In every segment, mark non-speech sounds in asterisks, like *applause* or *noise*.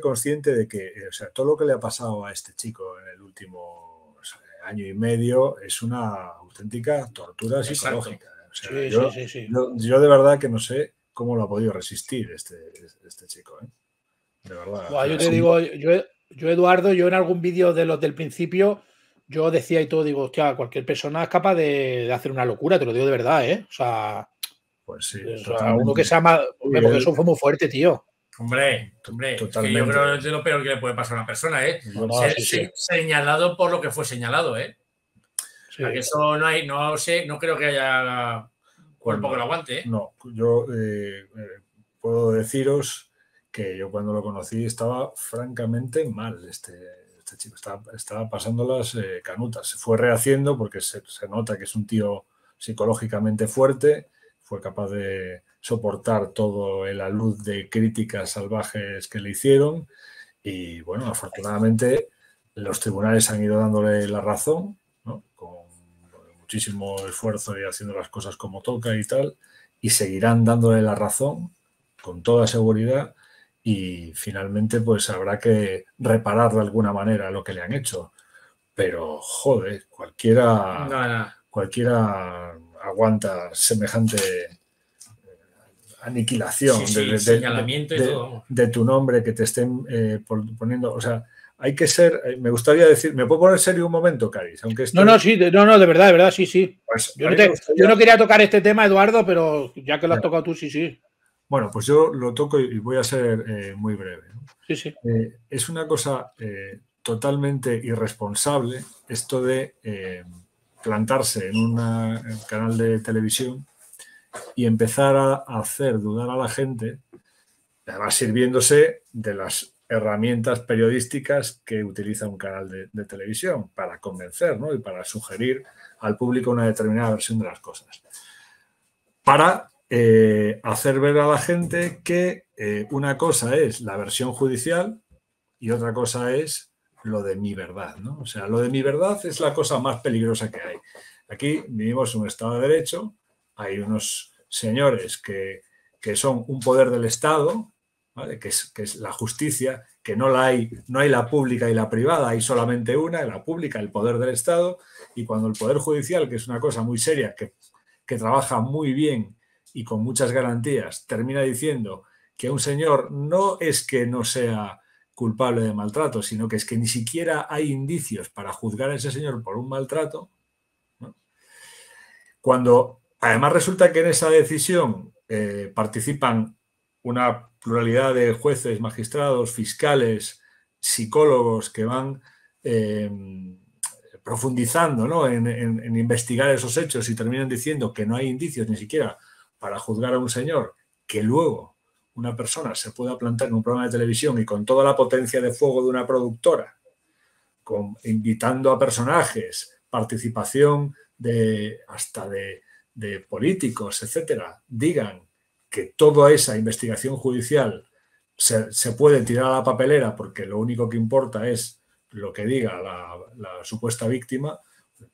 consciente de que o sea, todo lo que le ha pasado a este chico en el último año y medio es una auténtica tortura psicológica. yo, yo, de verdad que no sé cómo lo ha podido resistir este, este chico. ¿eh? De verdad. yo te digo, yo, yo, Eduardo, yo en algún vídeo de los del principio, yo decía y todo, digo, hostia, cualquier persona es capaz de, hacer una locura, te lo digo de verdad, ¿eh? O sea, pues sí. uno que se llama. Porque eso fue muy fuerte, tío. Hombre, hombre, yo creo que es lo peor que le puede pasar a una persona, ¿eh? Ser, Señalado por lo que fue señalado, ¿eh? que eso no hay, no sé, no creo que haya cuerpo que lo aguante. ¿eh? No, yo eh, eh, puedo deciros que yo cuando lo conocí estaba francamente mal. Este, este chico estaba, estaba pasando las canutas. Se fue rehaciendo porque se, nota que es un tío psicológicamente fuerte, fue capaz de soportar todo la luz de críticas salvajes que le hicieron. Y bueno, afortunadamente los tribunales han ido dándole la razón, con muchísimo esfuerzo y haciendo las cosas como toca y tal, y seguirán dándole la razón con toda seguridad y finalmente pues habrá que reparar de alguna manera lo que le han hecho. Pero joder, cualquiera, cualquiera aguanta semejante aniquilación de, señalamiento y todo. de, tu nombre que te estén eh, poniendo, o sea, hay que ser, eh, me gustaría decir, ¿me puedo poner serio un momento, Caris? Aunque No, no, sí, no, no, de verdad, de verdad, sí, sí. Pues yo, no quería tocar este tema, Eduardo, pero ya que lo has tocado tú, sí, sí. Bueno, pues yo lo toco y voy a ser eh, muy breve. Sí, sí. es una cosa totalmente irresponsable esto de plantarse en un canal de televisión y empezar a hacer dudar a la gente, además sirviéndose de las herramientas periodísticas que utiliza un canal de, televisión para convencer y para sugerir al público una determinada versión de las cosas. Para eh, hacer ver a la gente que eh, una cosa es la versión judicial y otra cosa es lo de mi verdad. ¿no? O sea, lo de mi verdad es la cosa más peligrosa que hay. Aquí vivimos un Estado de Derecho hay unos señores que, son un poder del Estado, que, es, que, es, la justicia, que no la hay, no hay la pública y la privada, hay solamente una, la pública, el poder del Estado, y cuando el Poder Judicial, que es una cosa muy seria, que, que trabaja muy bien y con muchas garantías, termina diciendo que un señor no es que no sea culpable de maltrato, sino que es que ni siquiera hay indicios para juzgar a ese señor por un maltrato, cuando Además, resulta que en esa decisión eh, participan una pluralidad de jueces, magistrados, fiscales, psicólogos que van eh, profundizando en, investigar esos hechos y terminan diciendo que no hay indicios ni siquiera para juzgar a un señor, que luego una persona se pueda plantar en un programa de televisión y con toda la potencia de fuego de una productora, invitando a personajes, participación de hasta de de políticos, etcétera, digan que toda esa investigación judicial se, puede tirar a la papelera porque lo único que importa es lo que diga la, supuesta víctima,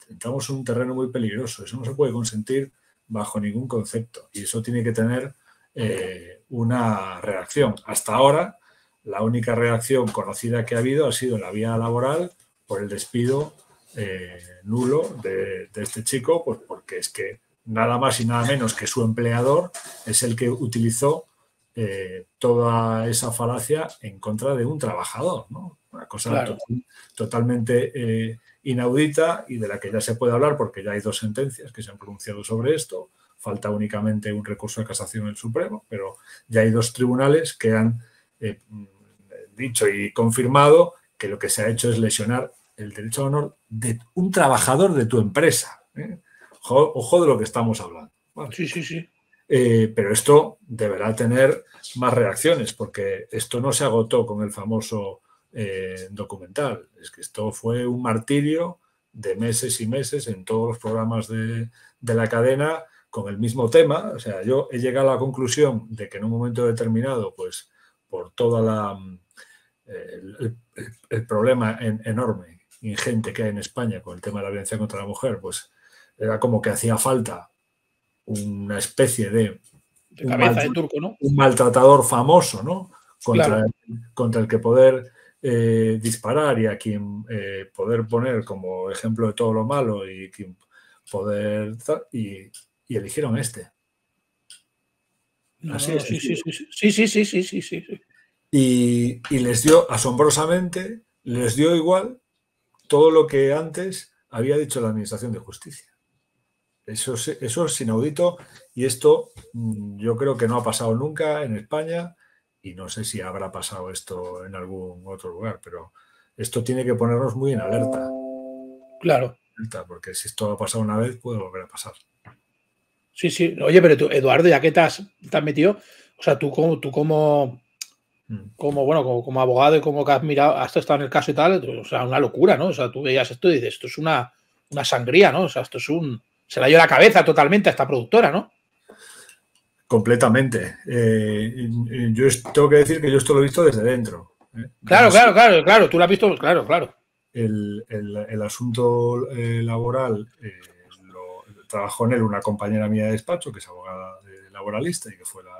entramos en un terreno muy peligroso. Eso no se puede consentir bajo ningún concepto y eso tiene que tener eh, una reacción. Hasta ahora, la única reacción conocida que ha habido ha sido la vía laboral por el despido eh, nulo de, de, este chico, pues porque es que nada más y nada menos que su empleador es el que utilizó eh, toda esa falacia en contra de un trabajador, ¿no? Una cosa totalmente eh, inaudita y de la que ya se puede hablar porque ya hay dos sentencias que se han pronunciado sobre esto. Falta únicamente un recurso de casación en el Supremo, pero ya hay dos tribunales que han eh, dicho y confirmado que lo que se ha hecho es lesionar el derecho a honor de un trabajador de tu empresa. Ojo, de lo que estamos hablando. Sí, sí, sí. Eh, pero esto deberá tener más reacciones, porque esto no se agotó con el famoso eh, documental. Es que esto fue un martirio de meses y meses en todos los programas de, la cadena con el mismo tema. O sea, yo he llegado a la conclusión de que en un momento determinado, pues por toda la el, problema enorme, ingente que hay en España con el tema de la violencia contra la mujer, pues era como que hacía falta una especie de, un, turco, ¿no? un maltratador famoso, ¿no? contra, contra el que poder eh, disparar y a quien eh, poder poner como ejemplo de todo lo malo y quien poder y, y eligieron este. Así es. Sí, sí, sí, sí, sí, sí, sí, sí, Y, y les dio asombrosamente, les dio igual todo lo que antes había dicho la Administración de Justicia. Eso es, eso es inaudito y esto mm, yo creo que no ha pasado nunca en España y no sé si habrá pasado esto en algún otro lugar, pero esto tiene que ponernos muy en alerta. Claro. Porque si esto ha pasado una vez, puede volver a pasar. Sí, sí. Oye, pero tú, Eduardo, ya que te has, metido, o sea, tú como, tú como, mm. como bueno, como, abogado y como que has mirado, has estado en el caso y tal, o sea, una locura, ¿no? O sea, tú veías esto y dices, esto es una, una sangría, ¿no? O sea, esto es un, se la dio la cabeza totalmente a esta productora, ¿no? Completamente. Eh, yo tengo que decir que yo esto lo he visto desde dentro. ¿eh? Claro, claro, claro, claro, tú lo has visto, claro, claro. El, asunto eh, laboral lo, trabajó en él una compañera mía de despacho, que es abogada laboralista y que fue la,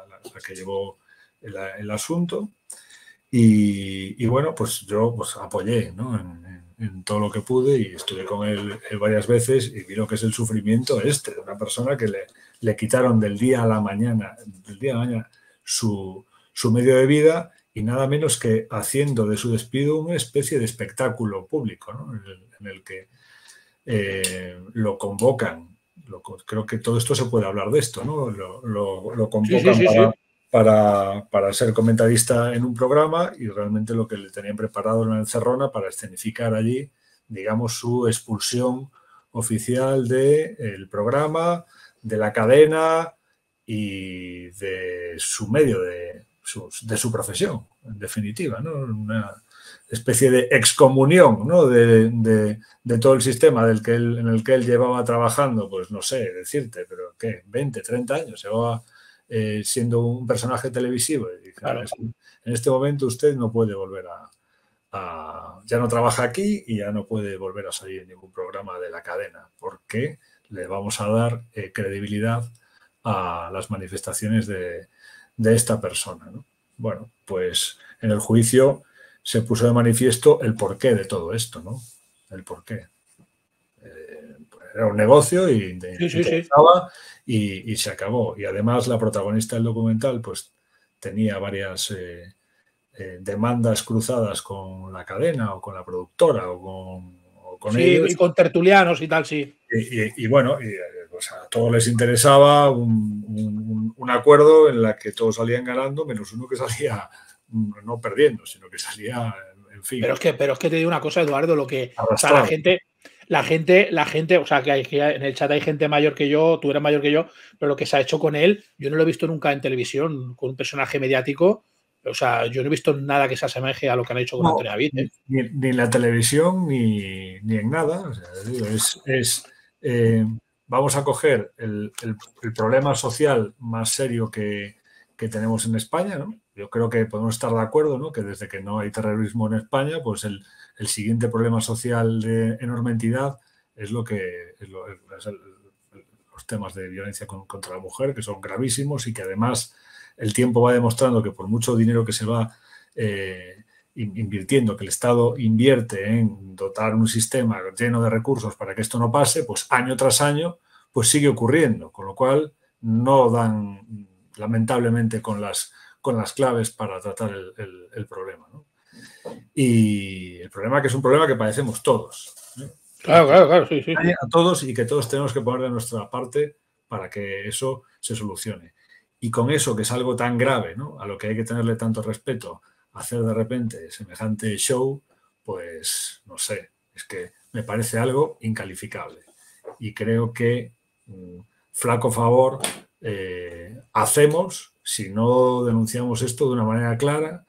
que llevó el, asunto. Y, bueno, pues yo pues, apoyé ¿no? en, todo lo que pude y estuve con él, varias veces y vi lo que es el sufrimiento este de una persona que le, le quitaron del día a la mañana, del día a la mañana su, medio de vida y nada menos que haciendo de su despido una especie de espectáculo público, en, el, que eh, lo convocan. creo que todo esto se puede hablar de esto, ¿no? Lo, convocan para, para, ser comentarista en un programa y realmente lo que le tenían preparado en la encerrona para escenificar allí, digamos, su expulsión oficial del programa, de la cadena y de su medio, de su, de su profesión, en definitiva, ¿no? Una especie de excomunión ¿no? de, todo el sistema del que en el que él llevaba trabajando, pues no sé decirte, pero ¿qué? 20, 30 años, llevaba eh, siendo un personaje televisivo. En este momento usted no puede volver a, Ya no trabaja aquí y ya no puede volver a salir en ningún programa de la cadena. ¿Por qué? le vamos a dar eh, credibilidad a las manifestaciones de, esta persona. Bueno, pues en el juicio se puso de manifiesto el porqué de todo esto, ¿no? El porqué. Eh, era un negocio y, Y, se acabó. Y además la protagonista del documental pues tenía varias eh, demandas cruzadas con la cadena o con la productora o con sí, Y con tertulianos y tal, sí. Y, bueno, y, a todos les interesaba un, acuerdo en la que todos salían ganando, menos uno que salía no perdiendo, sino que salía, en fin. Pero es que, pero es que te digo una cosa, Eduardo, lo que la gente, la gente, la gente, o sea, que, hay, que en el chat hay gente mayor que yo, tú eres mayor que yo, pero lo que se ha hecho con él, yo no lo he visto nunca en televisión, con un personaje mediático o sea, yo no he visto nada que se asemeje a lo que han hecho con Antonio David. ¿eh? Ni, en la televisión ni, en nada. es, eh, vamos a coger el, problema social más serio que, tenemos en España. ¿no? Yo creo que podemos estar de acuerdo ¿no? que desde que no hay terrorismo en España, pues el, siguiente problema social de enorme entidad es lo que es los temas de violencia contra la mujer, que son gravísimos y que además el tiempo va demostrando que por mucho dinero que se va eh, invirtiendo, que el Estado invierte en dotar un sistema lleno de recursos para que esto no pase, pues año tras año, pues sigue ocurriendo, con lo cual no dan lamentablemente con las, con las claves para tratar el, problema. Y el problema que es un problema que padecemos todos. ¿eh? Claro, claro, claro, sí, sí. A todos y que todos tenemos que poner de nuestra parte para que eso se solucione. Y con eso, que es algo tan grave, ¿no? a lo que hay que tenerle tanto respeto, hacer de repente semejante show, pues no sé, es que me parece algo incalificable. Y creo que mm, flaco favor eh, hacemos si no denunciamos esto de una manera clara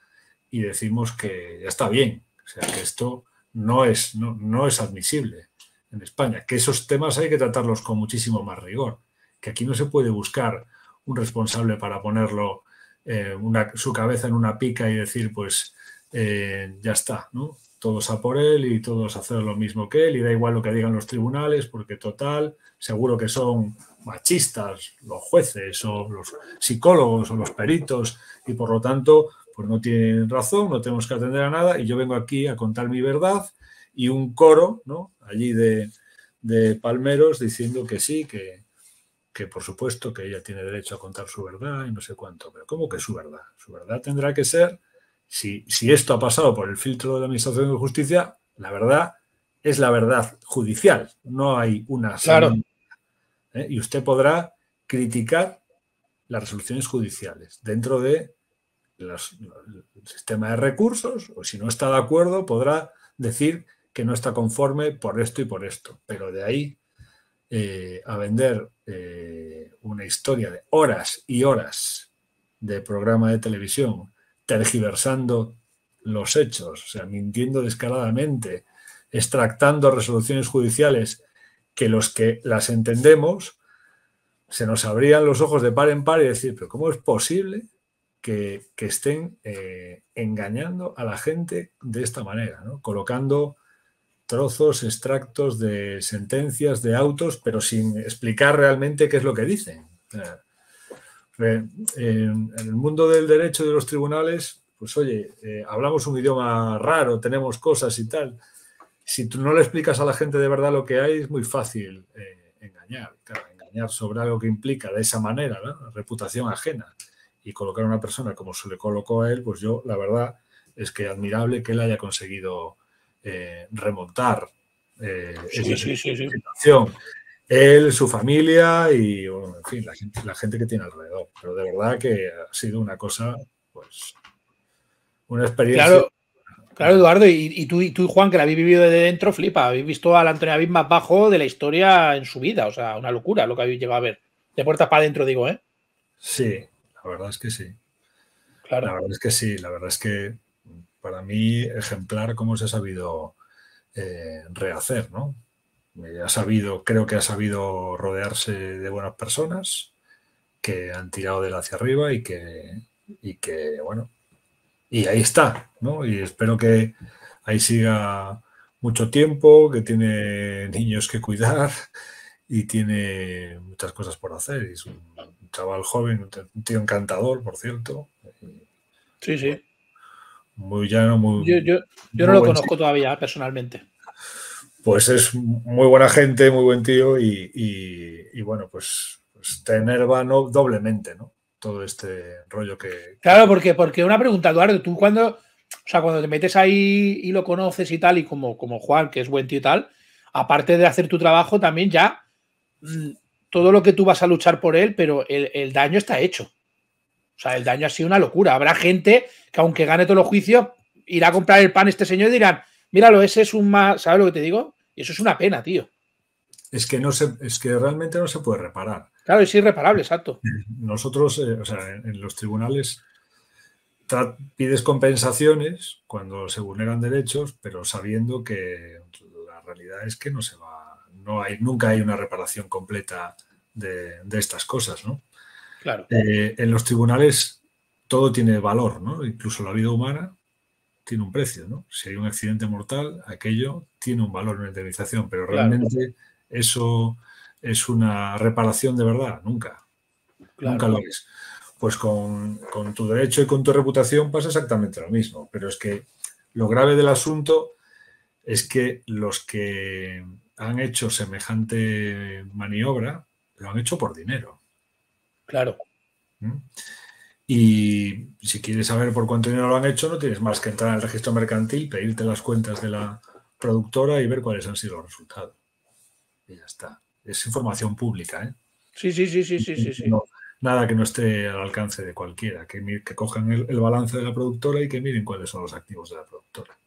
y decimos que ya está bien, o sea, que esto no es, no, no es admisible en España, que esos temas hay que tratarlos con muchísimo más rigor, que aquí no se puede buscar un responsable para ponerlo eh, su cabeza en una pica y decir, pues eh, ya está, ¿no? Todos a por él y todos a hacer lo mismo que él y da igual lo que digan los tribunales porque total, seguro que son machistas los jueces o los psicólogos o los peritos y por lo tanto, pues no tienen razón, no tenemos que atender a nada y yo vengo aquí a contar mi verdad y un coro, ¿no? Allí de, palmeros diciendo que sí, que, que por supuesto que ella tiene derecho a contar su verdad y no sé cuánto, pero ¿cómo que su verdad? Su verdad tendrá que ser, si, si esto ha pasado por el filtro de la Administración de Justicia, la verdad es la verdad judicial, no hay una... Claro. ¿eh? Y usted podrá criticar las resoluciones judiciales dentro de los, el sistema de recursos o si no está de acuerdo podrá decir que no está conforme por esto y por esto. Pero de ahí eh, a vender eh, una historia de horas y horas de programa de televisión, tergiversando los hechos, o sea, mintiendo descaradamente, extractando resoluciones judiciales que los que las entendemos se nos abrían los ojos de par en par y decir, pero ¿cómo es posible que, estén eh, engañando a la gente de esta manera, colocando trozos, extractos de sentencias, de autos, pero sin explicar realmente qué es lo que dicen? en el mundo del derecho de los tribunales, pues oye, eh, hablamos un idioma raro, tenemos cosas y tal. Si tú no le explicas a la gente de verdad lo que hay, es muy fácil eh, engañar sobre algo que implica de esa manera, reputación ajena, y colocar a una persona como se le colocó a él, pues yo la verdad es que admirable que él haya conseguido eh, remontar eh, esa situación. Él, su familia y, en fin, la gente, que tiene alrededor. Pero de verdad que ha sido una cosa, pues, una experiencia. Claro, Eduardo, y, tú, y tú, Juan, que la habéis vivido de dentro, flipa. Habéis visto al Antonio David más bajo de la historia en su vida. O sea, una locura lo que habéis llegado a ver. De puertas para adentro, digo, ¿eh? Sí, la verdad es que sí. Claro. La verdad es que sí. La verdad es que para mí, ejemplar cómo se ha sabido eh, rehacer, ¿no? Eh, ha sabido, creo que ha sabido rodearse de buenas personas que han tirado de él hacia arriba y que, y que bueno, y ahí está, ¿no? Y espero que ahí siga mucho tiempo, que tiene *laughs* niños que cuidar y tiene muchas cosas por hacer. Y es un chaval joven, un tío encantador, por cierto. Sí, sí. Muy llano, muy. Yo, no lo conozco todavía personalmente. Pues es muy buena gente, muy buen tío y, bueno, pues, pues, te enerva ¿no? doblemente, ¿no? todo este rollo que... Claro, porque, porque una pregunta, Eduardo, tú cuando, o sea, cuando te metes ahí y lo conoces y tal, y como, como Juan, que es buen tío y tal, aparte de hacer tu trabajo, también ya mm, todo lo que tú vas a luchar por él, pero el, daño está hecho. O sea, el daño ha sido una locura. Habrá gente que aunque gane todos los juicios, irá a comprar el pan este señor y dirán, míralo, ese es un más, ¿sabes lo que te digo? Y eso es una pena, tío. Es que no se, es que realmente no se puede reparar. Claro, es irreparable, exacto. Nosotros, eh, o sea, en, los tribunales pides compensaciones cuando se vulneran derechos, pero sabiendo que la realidad es que no se va, no hay, nunca hay una reparación completa de, estas cosas, ¿no? Claro. Eh, en los tribunales todo tiene valor, ¿no? Incluso la vida humana tiene un precio, ¿no? Si hay un accidente mortal, aquello tiene un valor en la indemnización, pero realmente eso es una reparación de verdad, nunca. Nunca lo es. Pues con, tu derecho y con tu reputación pasa exactamente lo mismo, pero es que lo grave del asunto es que los que han hecho semejante maniobra lo han hecho por dinero. Claro. ¿Mm? Y si quieres saber por cuánto dinero lo han hecho, no tienes más que entrar al registro mercantil, pedirte las cuentas de la productora y ver cuáles han sido los resultados. Y ya está es información pública. ¿eh? Sí, sí, sí, sí, sí, sí. nada que no esté al alcance de cualquiera, que, que cojan el, balance de la productora y que miren cuáles son los activos de la productora.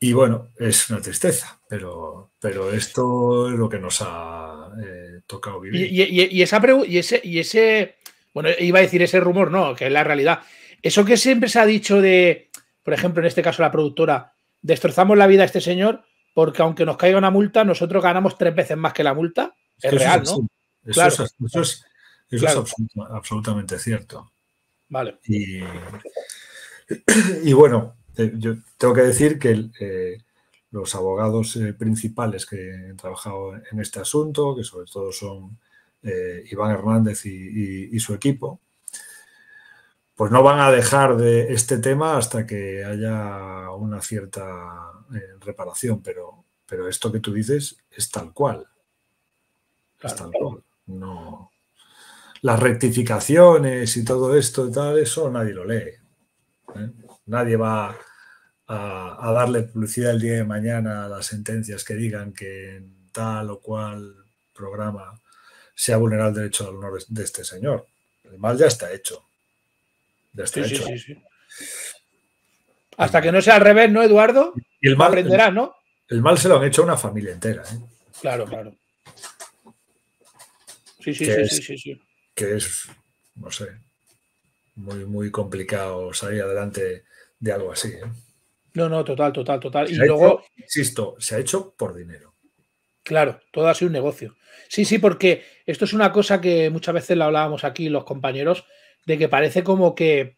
Y bueno, es una tristeza, pero, pero esto es lo que nos ha eh, tocado vivir. Y, esa y ese, y ese, bueno, iba a decir ese rumor, no, que es la realidad. Eso que siempre se ha dicho de, por ejemplo, en este caso la productora, destrozamos la vida a este señor, porque aunque nos caiga una multa, nosotros ganamos tres veces más que la multa. Es, real, ¿no? Eso, es, eso es, absolutamente cierto. Vale. Y, bueno, yo tengo que decir que eh, los abogados eh, principales que han trabajado en este asunto, que sobre todo son Iván Hernández y, su equipo, pues no van a dejar de este tema hasta que haya una cierta eh, reparación, pero, pero esto que tú dices es tal cual. Es tal cual. No. Las rectificaciones y todo esto y tal, eso nadie lo lee. ¿eh? Nadie va a, darle publicidad el día de mañana a las sentencias que digan que en tal o cual programa se ha vulnerado el derecho al honor de este señor. El mal ya está hecho. Hasta que no sea al revés, ¿no, Eduardo? Y el mal aprenderá, ¿no? El mal se lo han hecho a una familia entera. ¿eh? Claro, claro. Sí, sí, sí, sí, sí, Que es, no sé, muy, muy complicado salir adelante de algo así. ¿eh? No, no, total, total, total. y luego. insisto, se ha hecho por dinero. Claro, todo ha sido un negocio. Sí, sí, porque esto es una cosa que muchas veces lo hablábamos aquí los compañeros, de que parece como que,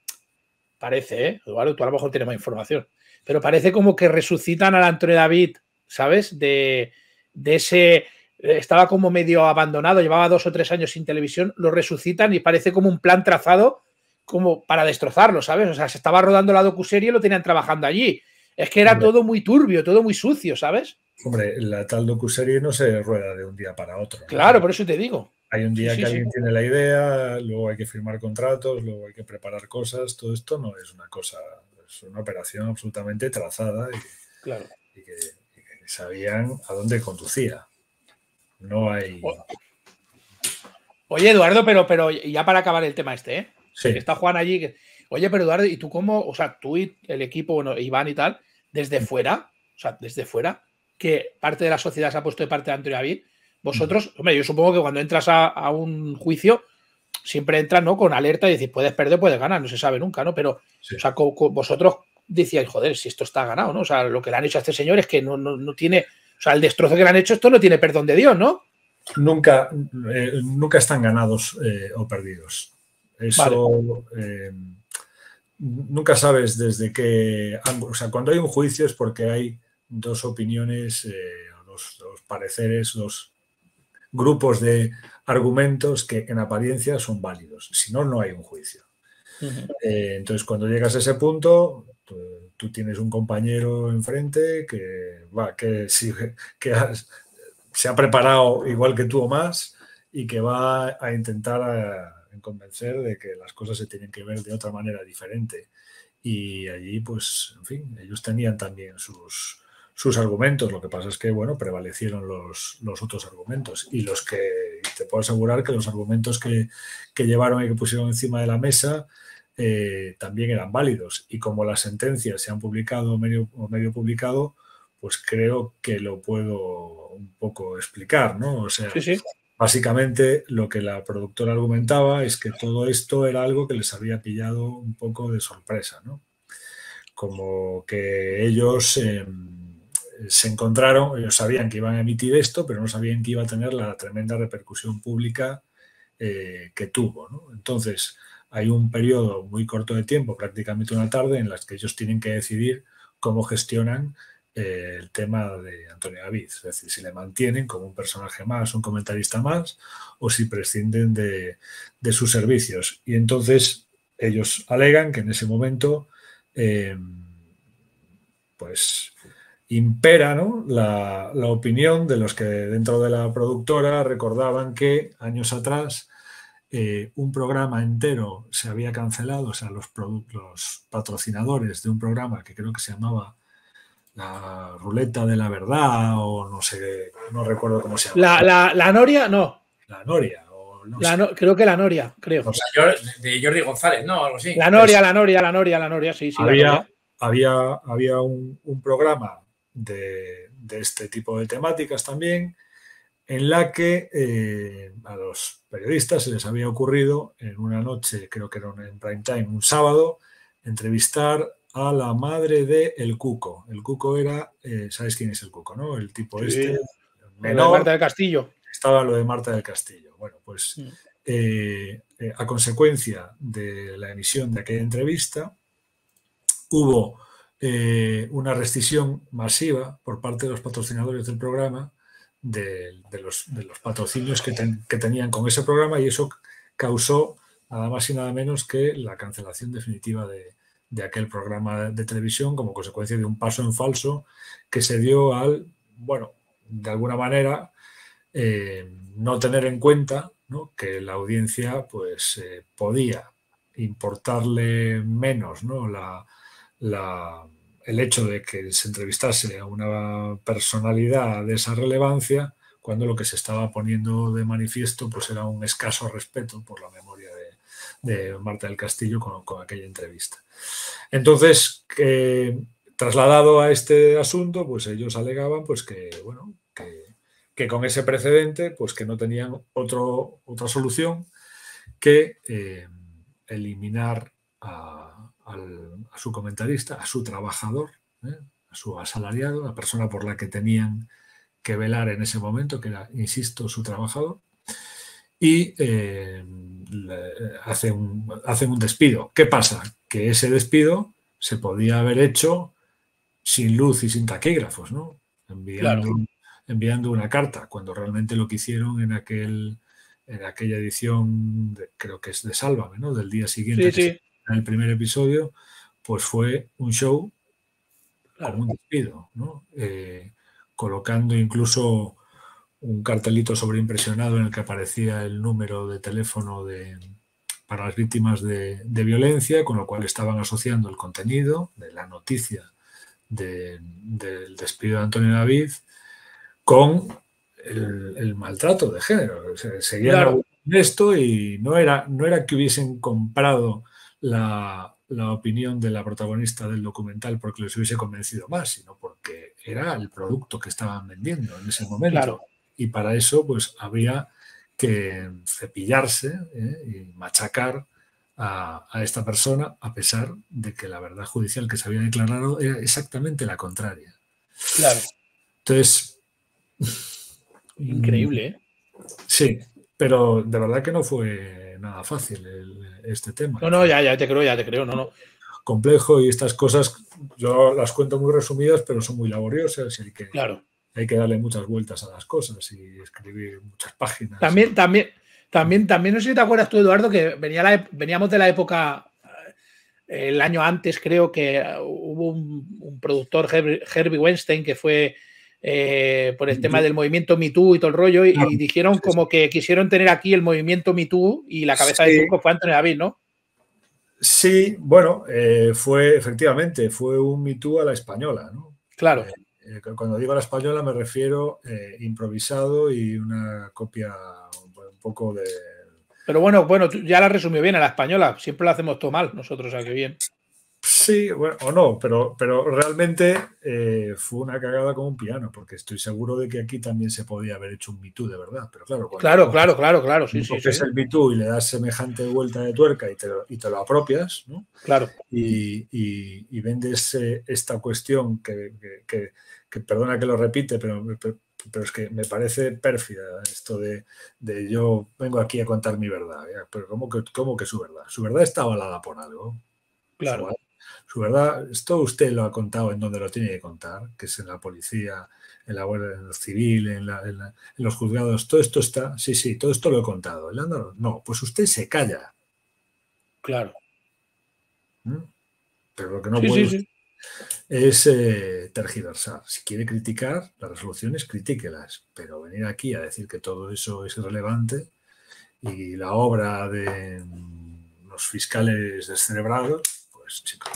parece, ¿eh? Eduardo, tú a lo mejor tienes más información, pero parece como que resucitan al Antonio David, ¿sabes? De, de ese, estaba como medio abandonado, llevaba dos o tres años sin televisión, lo resucitan y parece como un plan trazado como para destrozarlo, ¿sabes? O sea, se estaba rodando la docuserie y lo tenían trabajando allí. Es que era todo muy turbio, todo muy sucio, ¿sabes? Hombre, la tal docuserie no se rueda de un día para otro. Claro, por eso te digo. Hay un día que alguien tiene la idea, luego hay que firmar contratos, luego hay que preparar cosas. Todo esto no es una cosa, es una operación absolutamente trazada y, claro. que, sabían a dónde conducía. No hay. Oye, Eduardo, pero, pero ya para acabar el tema este, ¿eh? Sí. Está Juan allí. Oye, pero Eduardo, ¿y tú cómo, o sea, tú y el equipo, bueno, Iván y tal, desde mm. fuera, o sea, desde fuera, que parte de la sociedad se ha puesto de parte de Antonio David, vosotros, hombre, yo supongo que cuando entras a, un juicio, siempre entras ¿no? con alerta y decís, puedes perder, puedes ganar, no se sabe nunca, ¿no? Pero, o sea, vosotros decíais, joder, si esto está ganado, ¿no? O sea, lo que le han hecho a este señor es que no, no, tiene, o sea, el destrozo que le han hecho, esto no tiene perdón de Dios, ¿no? Nunca, eh, nunca están ganados eh, o perdidos. Eso eh, nunca sabes desde qué o sea, cuando hay un juicio es porque hay dos opiniones, dos, dos pareceres, dos grupos de argumentos que en apariencia son válidos. Si no, no hay un juicio. Eh, entonces, cuando llegas a ese punto, tú, tienes un compañero enfrente que, va, que, que se ha preparado igual que tú o más y que va a intentar eh, convencer de que las cosas se tienen que ver de otra manera diferente. Y allí, pues, en fin, ellos tenían también sus, sus argumentos. Lo que pasa es que, bueno, prevalecieron los, los otros argumentos y los que, te puedo asegurar que los argumentos que, llevaron y que pusieron encima de la mesa eh, también eran válidos. Y como las sentencias se han publicado o medio, medio publicado, pues creo que lo puedo un poco explicar, ¿no? O sea, básicamente lo que la productora argumentaba es que todo esto era algo que les había pillado un poco de sorpresa, ¿no? Como que ellos... Em, se encontraron, ellos sabían que iban a emitir esto, pero no sabían que iba a tener la tremenda repercusión pública eh, que tuvo. Entonces, hay un periodo muy corto de tiempo, prácticamente una tarde, en las que ellos tienen que decidir cómo gestionan eh, el tema de Antonio David, es decir, si le mantienen como un personaje más, un comentarista más, o si prescinden de, sus servicios. Y entonces ellos alegan que en ese momento, eh, pues impera la, opinión de los que dentro de la productora recordaban que años atrás eh, un programa entero se había cancelado, o sea, los patrocinadores de un programa que creo que se llamaba La Ruleta de la Verdad o no sé, no recuerdo cómo se llama. La, Noria, no. La Noria. creo que la Noria, creo. O sea, de Jordi González, ¿no? Algo así. La Noria, la Noria, la Noria, la Noria, sí, sí. Había, había, había un, un programa de, este tipo de temáticas también, en la que eh, a los periodistas se les había ocurrido en una noche, creo que era en prime time, un sábado, entrevistar a la madre de El Cuco. El Cuco era, eh, ¿sabes quién es el Cuco? ¿no? El tipo este. Menor, Marta del Castillo. Estaba lo de Marta del Castillo. Bueno, pues eh, a consecuencia de la emisión de aquella entrevista, hubo eh, una rescisión masiva por parte de los patrocinadores del programa de, los, patrocinios que, tenían con ese programa y eso causó nada más y nada menos que la cancelación definitiva de, aquel programa de televisión como consecuencia de un paso en falso que se dio al, bueno, de alguna manera, eh, no tener en cuenta que la audiencia pues eh, podía importarle menos ¿no? la, el hecho de que se entrevistase a una personalidad de esa relevancia cuando lo que se estaba poniendo de manifiesto pues era un escaso respeto por la memoria de, Marta del Castillo con, aquella entrevista. Entonces, trasladado a este asunto, pues ellos alegaban pues que, bueno, que, con ese precedente, pues que no tenían otro, otra solución que eh, eliminar a, su comentarista, a su trabajador, ¿eh? a su asalariado, la persona por la que tenían que velar en ese momento, que era, insisto, su trabajador, y eh, hacen, un, despido. ¿Qué pasa? Que ese despido se podía haber hecho sin luz y sin taquígrafos, ¿no? Enviando, enviando una carta, cuando realmente lo que hicieron en, aquel, en aquella edición, creo que es de Sálvame, ¿no? Del día siguiente, en el primer episodio, pues fue un show como un despido, ¿no? Eh, colocando incluso un cartelito sobreimpresionado en el que aparecía el número de teléfono de, para las víctimas de, violencia, con lo cual estaban asociando el contenido de la noticia del despido de Antonio David con el, maltrato de género. seguían esto y no era, no era que hubiesen comprado la, la opinión de la protagonista del documental porque les hubiese convencido más, sino porque era el producto que estaban vendiendo en ese momento. Y para eso, pues había que cepillarse ¿eh? y machacar a, esta persona, a pesar de que la verdad judicial que se había declarado era exactamente la contraria. Claro. Entonces. Increíble, ¿eh? Sí, pero de verdad que no fue nada fácil este tema. No, no, ya, ya te creo, ya te creo, no, no. Complejo y estas cosas yo las cuento muy resumidas, pero son muy laboriosas y hay que, claro. Hay que darle muchas vueltas a las cosas y escribir muchas páginas. También, también, también, también no sé si te acuerdas tú, Eduardo, que venía veníamos de la época, eh, el año antes creo que hubo un, productor, Herbie Weinstein, que fue eh, por el tema del movimiento MeToo y todo el rollo, y, dijeron como que quisieron tener aquí el movimiento MeToo y la cabeza de turco fue Antonio David, ¿no? Sí, bueno, eh, fue efectivamente, fue un MeToo a la española, ¿no? Claro. Eh, cuando digo la española me refiero improvisado y una copia un poco de... Pero bueno, bueno, ya la resumió bien a la española, siempre lo hacemos todo mal nosotros, o sea bien. Sí, bueno, o no, pero, pero realmente eh, fue una cagada como un piano, porque estoy seguro de que aquí también se podía haber hecho un Me de verdad. Pero claro, claro, claro, claro, claro, sí, sí, es el Me y le das semejante vuelta de tuerca y te, y te lo apropias, ¿no? Claro. Y, y, vendes eh, esta cuestión que, que, perdona que lo repite, pero, pero, es que me parece pérfida esto de, de, yo vengo aquí a contar mi verdad. Pero ¿cómo que, ¿cómo que su verdad? Su verdad está avalada por algo. Claro su verdad, esto usted lo ha contado en donde lo tiene que contar, que es en la policía, en la Guardia Civil, en, los juzgados, todo esto está, sí, sí, todo esto lo he contado. No, pues usted se calla. Claro. ¿Mm? Pero lo que no puede es eh, tergiversar. Si quiere criticar las resoluciones, critíquelas, pero venir aquí a decir que todo eso es irrelevante y la obra de los fiscales descerebrados, pues chicos,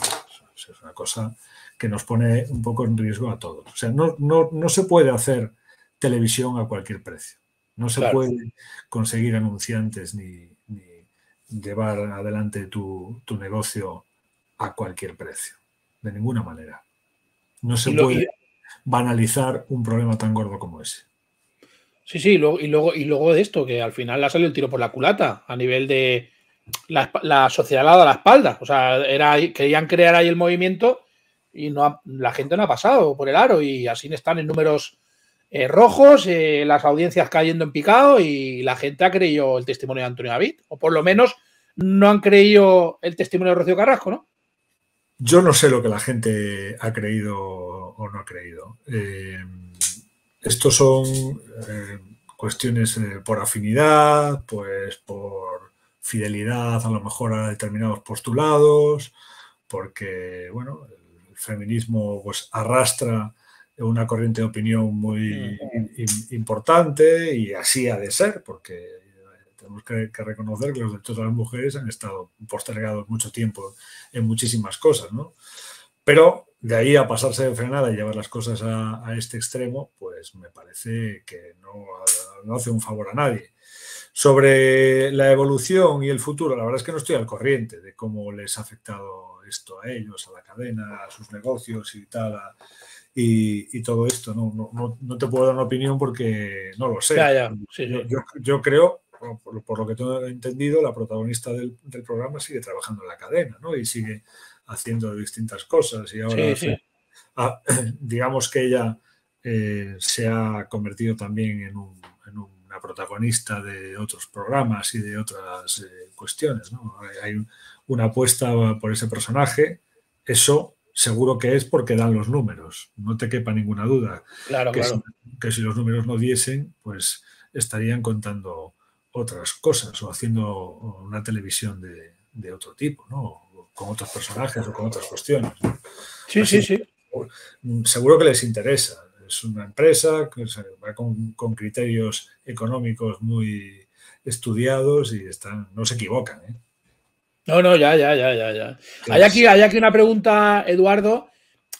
es una cosa que nos pone un poco en riesgo a todos. O sea, no, no, se puede hacer televisión a cualquier precio. No se puede conseguir anunciantes ni, llevar adelante tu, negocio a cualquier precio. De ninguna manera. No se puede banalizar un problema tan gordo como ese. Sí, sí, y luego, y luego, y luego de esto, que al final ha salido el tiro por la culata a nivel de, la, sociedad ha dado la espalda. O sea, era, querían crear ahí el movimiento y no la gente no ha pasado por el aro y así están en números eh, rojos, eh, las audiencias cayendo en picado y la gente ha creído el testimonio de Antonio David, o por lo menos no han creído el testimonio de Rocío Carrasco, ¿no? Yo no sé lo que la gente ha creído o no ha creído. Eh, estos son cuestiones por afinidad, pues por fidelidad a lo mejor a determinados postulados, porque, bueno, el feminismo pues arrastra una corriente de opinión muy importante y así ha de ser, porque tenemos que, reconocer que los derechos de las mujeres han estado postergados mucho tiempo en muchísimas cosas, ¿no? Pero de ahí a pasarse de frenada y llevar las cosas a, este extremo, pues me parece que no, no, hace un favor a nadie. Sobre la evolución y el futuro, la verdad es que no estoy al corriente de cómo les ha afectado esto a ellos, a la cadena, a sus negocios y tal, y, todo esto. No, no, no, te puedo dar una opinión porque no lo sé. Yo, yo, creo, por, lo que tengo entendido, la protagonista del, del, programa sigue trabajando en la cadena ¿no? y sigue haciendo distintas cosas. Y ahora, ah, *clears throat* digamos que ella eh, se ha convertido también en, protagonista de otros programas y de otras eh, cuestiones. ¿no? Hay una apuesta por ese personaje. Eso seguro que es porque dan los números, no te quepa ninguna duda. Claro, que, claro. Si, que si los números no diesen, pues estarían contando otras cosas o haciendo una televisión de, otro tipo, ¿no? con otros personajes o con otras cuestiones. Sí, sí, sí. Seguro que les interesa. Es una empresa que va con, con criterios económicos muy estudiados y están, no se equivocan. ¿eh? No, no, ya, ya, ya, ya, ya. Hay aquí, hay aquí una pregunta, Eduardo,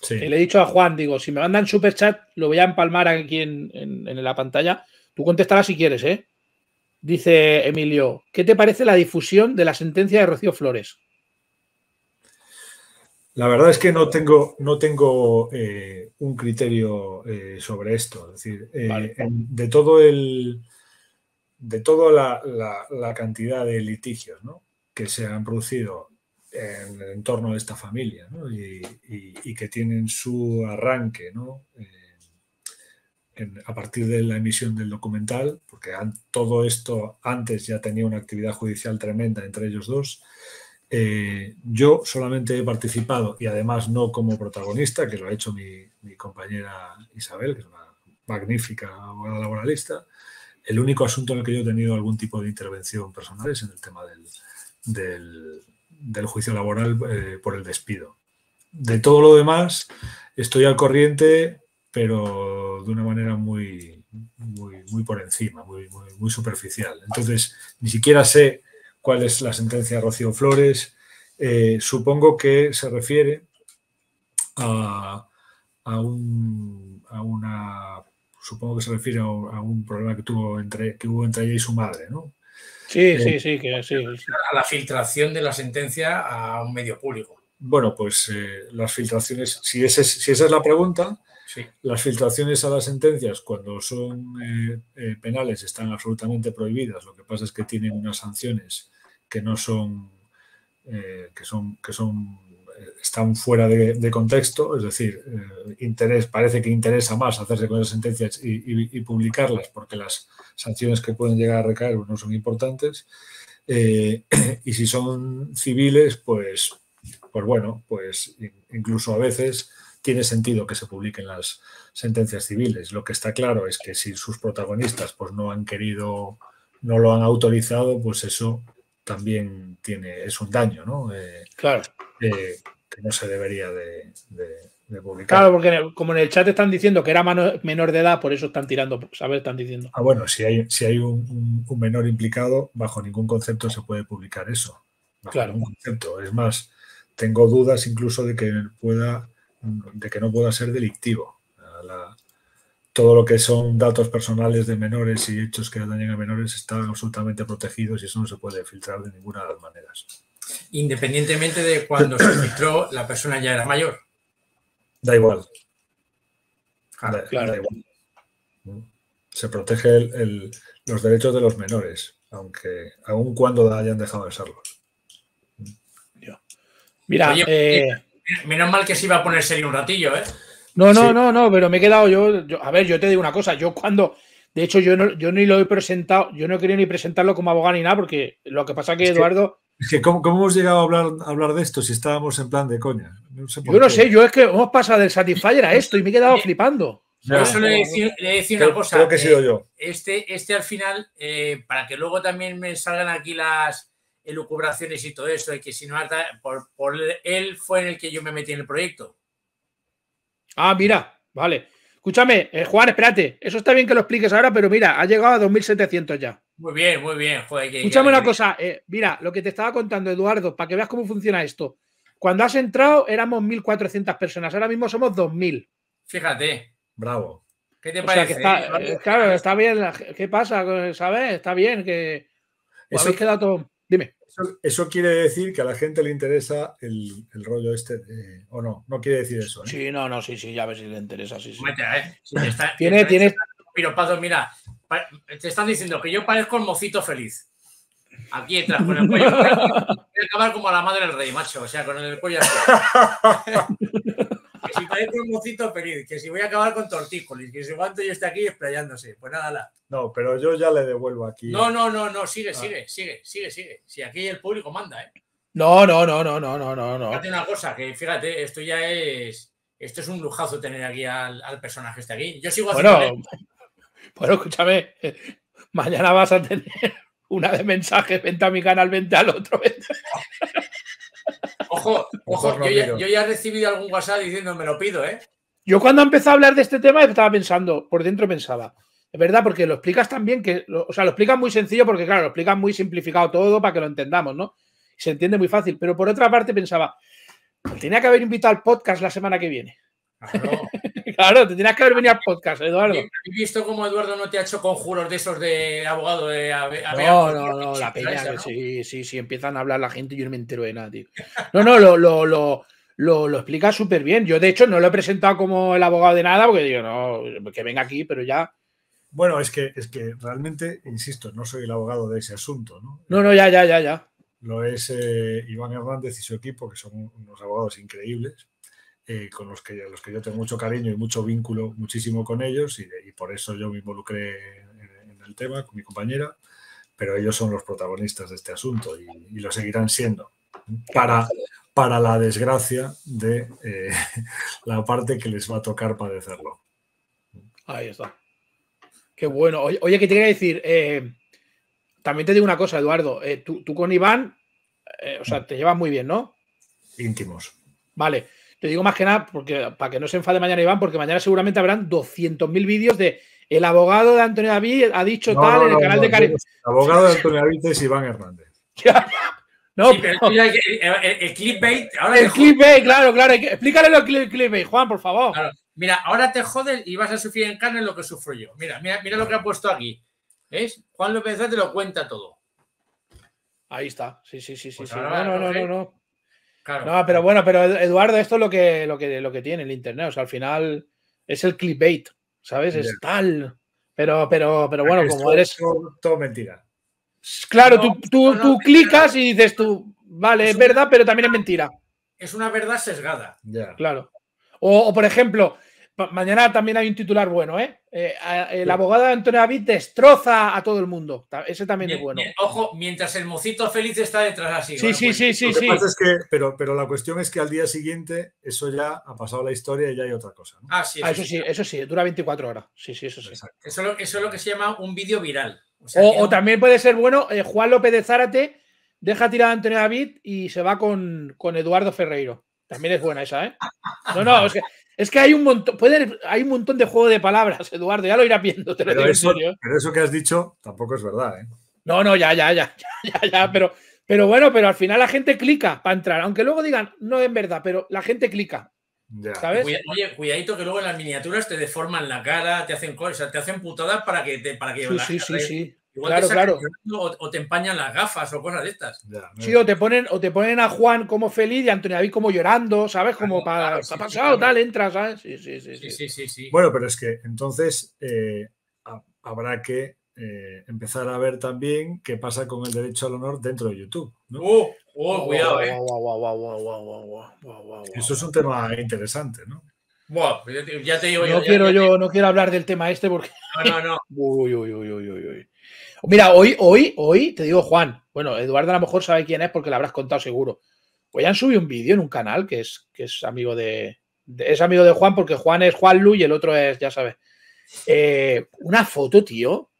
que le he dicho a Juan, digo, si me mandan super chat, lo voy a empalmar aquí en, la pantalla. Tú contestarás si quieres, ¿eh? Dice Emilio, ¿qué te parece la difusión de la sentencia de Rocío Flores? La verdad es que no tengo, no tengo eh, un criterio eh, sobre esto. Es decir, eh, de todo el de toda la, la, cantidad de litigios, ¿no? que se han producido en el entorno de esta familia y, que tienen su arranque a partir de la emisión del documental, porque todo esto antes ya tenía una actividad judicial tremenda entre ellos dos. Eh, yo solamente he participado y además no como protagonista, que lo ha hecho mi, compañera Isabel, que es una magnífica abogada laboralista. El único asunto en el que yo he tenido algún tipo de intervención personal es en el tema del, juicio laboral eh, por el despido. De todo lo demás, estoy al corriente, pero de una manera muy, muy, por encima, muy, muy, superficial. Entonces, ni siquiera sé cuál es la sentencia de Rocío Flores. Eh, supongo que se refiere a, a, un, a, una. Supongo que se refiere a, un problema que tuvo entre, que hubo entre ella y su madre, ¿no? Sí, eh, sí, sí, que sí, A la filtración de la sentencia a un medio público. Bueno, pues eh, las filtraciones, si, ese, si esa es la pregunta, las filtraciones a las sentencias cuando son eh, penales están absolutamente prohibidas. Lo que pasa es que tienen unas sanciones que no son, que son, que son están fuera de, contexto, es decir, eh, interés, parece que interesa más hacerse con esas sentencias y, publicarlas porque las sanciones que pueden llegar a recaer no son importantes. Eh, *clears throat* y si son civiles, pues, pues bueno, pues incluso a veces tiene sentido que se publiquen las sentencias civiles. Lo que está claro es que si sus protagonistas pues, no han querido, no lo han autorizado, pues eso también tiene, es un daño, ¿no? Eh, claro que no se debería de, publicar. Claro, porque como en el chat están diciendo que era menor de edad, por eso están tirando, ¿sabes? Están diciendo. Ah, bueno, si hay, si hay un, menor implicado, bajo ningún concepto se puede publicar eso. claro. Ningún concepto. Es más, tengo dudas incluso de que pueda, de que no pueda ser delictivo. Todo lo que son datos personales de menores y hechos que dañen a menores están absolutamente protegidos y eso no se puede filtrar de ninguna de las maneras independientemente de cuando se filtró, la persona ya era mayor. Da igual. Ah, claro. Se protege los derechos de los menores, aunque aun cuando hayan dejado de serlos. Mira, eh, menos mal que se iba a poner serio un ratillo, ¿eh? No, no, no, no, pero me he quedado yo, yo, A ver, yo te digo una cosa. Yo cuando. De hecho, yo, no, yo ni lo he presentado. Yo no he querido ni presentarlo como abogado ni nada, porque lo que pasa es que Eduardo. Es que, ¿cómo, hemos llegado a hablar, hablar de esto si estábamos en plan de coña? yo no sé, yo es que hemos pasado del Satisfyer a esto y me he quedado flipando. Yo solo le decir, una cosa. Creo que he sido yo. Este, este al final, eh, para que luego también me salgan aquí las elucubraciones y todo eso, y que si no, por, por él fue en el que yo me metí en el proyecto. Ah, mira, vale. Escúchame, eh, Juan, espérate. Eso está bien que lo expliques ahora, pero mira, ha llegado a 2.700 ya. Muy bien, muy bien. Escúchame una cosa. Eh, mira, lo que te estaba contando, Eduardo, para que veas cómo funciona esto. Cuando has entrado éramos 1.400 personas, ahora mismo somos 2.000. Fíjate. Bravo. ¿Qué te parece? Eh, claro, está bien. ¿Qué pasa? ¿Sabes? Está bien que... Eso, habéis quedado todo... Dime. Eso, quiere decir que a la gente le interesa el, rollo este, o no, no quiere decir eso. ¿eh? Sí, no, no, sí, sí, ya ves si le interesa, sí, sí. ¿eh? *laughs* tiene, tiene... mira, te están diciendo que yo parezco el mocito feliz. Aquí entras con el cuello. Voy a *laughs* acabar como a la madre del rey, macho, o sea, con el cuello *laughs* que si parezco un mocito feliz, que si voy a acabar con tortícolis, que si cuánto yo esté aquí explayándose. Pues nada, la. No, pero yo ya le devuelvo aquí. No, no, no, no, sigue, ah. sigue, sigue, sigue, sigue. Si aquí el público manda, ¿eh? No, no, no, no, no, no, no. Fíjate una cosa, que fíjate, esto ya es. Esto es un lujazo tener aquí al, personaje este aquí. Yo sigo haciendo. Bueno, bueno, escúchame. Mañana vas a tener *laughs* una de mensajes, vente a mi canal, vente al otro. *laughs* Ojo, ojo, yo ya, he recibido algún WhatsApp diciendo me lo pido, ¿eh? Yo cuando empecé a hablar de este tema estaba pensando, por dentro pensaba, es verdad, porque lo explicas también que, o sea, lo explicas muy sencillo porque, claro, lo explicas muy simplificado todo para que lo entendamos, ¿no? se entiende muy fácil, pero por otra parte pensaba, tenía que haber invitado al podcast la semana que viene. Claro, te tenías que haber venido al podcast, Eduardo. ¿Has visto cómo Eduardo no te ha hecho conjuros de esos de abogado de No, no, no, la peña, sí, sí, sí, empiezan a hablar la gente y yo no me entero de nada, tío. No, no, lo, lo, lo, lo, lo explica súper bien. Yo, de hecho, no lo he presentado como el abogado de nada, porque digo, no, que venga aquí, pero ya. Bueno, es que, es que realmente, insisto, no soy el abogado de ese asunto, ¿no? No, no, ya, ya, ya, ya. Lo es eh, Iván Hernández y su equipo, que son unos abogados increíbles eh, con los que, los que yo tengo mucho cariño y mucho vínculo, muchísimo con ellos, y, por eso yo me involucré en, el tema con mi compañera, pero ellos son los protagonistas de este asunto y, lo seguirán siendo, para, para la desgracia de eh, *laughs* la parte que les va a tocar padecerlo. Ahí está. Qué bueno. Oye, ¿qué te quería decir? Eh, también te digo una cosa, Eduardo. tú, tú, con Iván, o sea, te llevas muy bien, ¿no? Íntimos. Vale. Te digo más que nada porque, para que no se enfade mañana Iván, porque mañana seguramente habrán 200.000 vídeos de el abogado de Antonio David ha dicho tal en el canal de Karim. El abogado de Antonio David es Iván Hernández. *laughs* no, pero, el, clipbait. el clipbait, claro, claro. Explícale lo clipbait, Juan, por favor. Mira, ahora te jodes y vas a sufrir en carne lo que sufro yo. Mira, mira, mira lo que ha puesto aquí. ¿Ves? Juan López te lo cuenta todo. Ahí está. Sí, sí, sí, sí. Pues no, no, no, no, no. No, pero bueno, pero Eduardo, esto es lo que, lo que, lo que tiene el internet. O sea, al final es el clickbait, ¿sabes? Es tal. Pero, pero, pero bueno, como eres. Todo, mentira. Claro, tú, tú, tú clicas y dices tú, vale, es, verdad, pero también es mentira. Es una verdad sesgada. Claro. O, o, por ejemplo, Mañana también hay un titular bueno, ¿eh? eh el abogado de Antonio David destroza a todo el mundo. Ese también es bueno. ojo, mientras el mocito feliz está detrás así. Sí, sí, sí, sí. sí. pero, pero la cuestión es que al día siguiente eso ya ha pasado la historia y ya hay otra cosa. Ah, sí. Ah, eso, sí, eso sí, dura 24 horas. Sí, sí, eso sí. Eso, es lo que se llama un vídeo viral. O, también puede ser bueno, eh, Juan López de Zárate deja tirar a Antonio David y se va con, con Eduardo Ferreiro. También es buena esa, ¿eh? No, no, es que es que hay un montón, puede, hay un montón de juego de palabras, Eduardo, ya lo irás viendo, te lo pero, eso, pero eso que has dicho tampoco es verdad, ¿eh? No, no, ya, ya, ya, *laughs* ya, ya, pero, pero bueno, pero al final la gente clica para entrar, aunque luego digan, no es verdad, pero la gente clica. ¿Sabes? Oye, cuidadito que luego en las miniaturas te deforman la cara, te hacen cosas, te hacen putadas para que te, para que sí, sí, sí, sí. Claro, claro. O, te empañan las gafas o cosas de estas. sí, o te ponen, o te ponen a Juan como feliz y a Antonio David como llorando, ¿sabes? Como para. ha pasado? Tal, entras, ¿sabes? Sí sí sí, sí sí Bueno, pero es que entonces eh, habrá que eh, empezar a ver también qué pasa con el derecho al honor dentro de YouTube. ¿no? Uh, uh, cuidado, eh. Eso es un tema interesante, ¿no? Bueno, ya te digo no quiero yo, no quiero hablar del tema este porque. No, no, no. uy, uy, uy, uy, uy. Mira, hoy, hoy, hoy, te digo Juan, bueno, Eduardo a lo mejor sabe quién es porque le habrás contado seguro. Hoy han subido un vídeo en un canal que es, que es amigo de, Es amigo de Juan porque Juan es Juan Lu y el otro es, ya sabes. Eh, una foto, tío.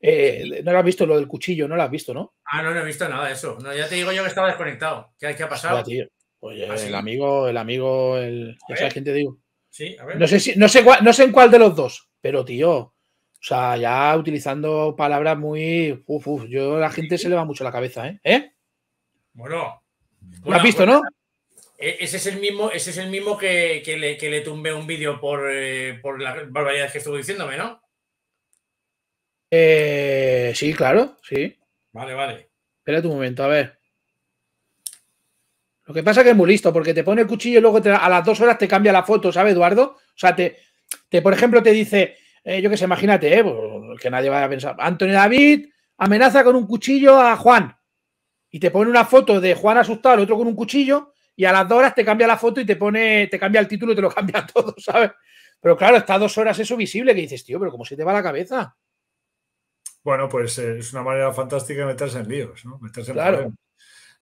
Eh, no lo has visto lo del cuchillo, no lo has visto, ¿no? Ah, no, no he visto nada de eso. No, ya te digo yo que estaba desconectado. ¿Qué, qué ha pasado? Oye, ¿Ah, el amigo, el amigo, el. Sabes quién te digo. Sí, a ver. No sé, si, no, sé no sé en cuál de los dos, pero tío. O sea, ya utilizando palabras muy. Uf, uf, yo a la gente se le va mucho la cabeza, ¿eh? ¿Eh? Bueno. ¿Lo has visto, no? E, ese es el mismo, ese es el mismo que, le, que le tumbé un vídeo por, eh, por las barbaridades que estuvo diciéndome, ¿no? Eh, sí, claro, sí. Vale, vale. Espérate un momento, a ver. Lo que pasa es que es muy listo, porque te pone el cuchillo y luego a las dos horas te cambia la foto, ¿sabes, Eduardo? O sea, te, te por ejemplo, te dice, eh, yo qué sé, imagínate, eh, pues, que nadie vaya a pensar, Antonio David amenaza con un cuchillo a Juan. Y te pone una foto de Juan asustado, el otro con un cuchillo, y a las dos horas te cambia la foto y te pone, te cambia el título y te lo *laughs* cambia todo, ¿sabes? Pero claro, está dos horas eso visible que dices, tío, pero ¿cómo se te va la cabeza? Bueno, pues eh, es una manera fantástica de meterse en líos, ¿no? Meterse en claro.